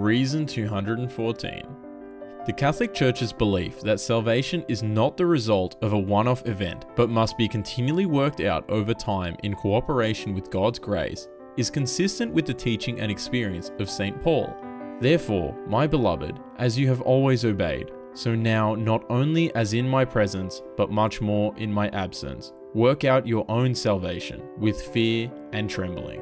Reason 214. The Catholic Church's belief that salvation is not the result of a one off event, but must be continually worked out over time in cooperation with God's grace, is consistent with the teaching and experience of St. Paul. Therefore, my beloved, as you have always obeyed, so now not only as in my presence, but much more in my absence, work out your own salvation with fear and trembling.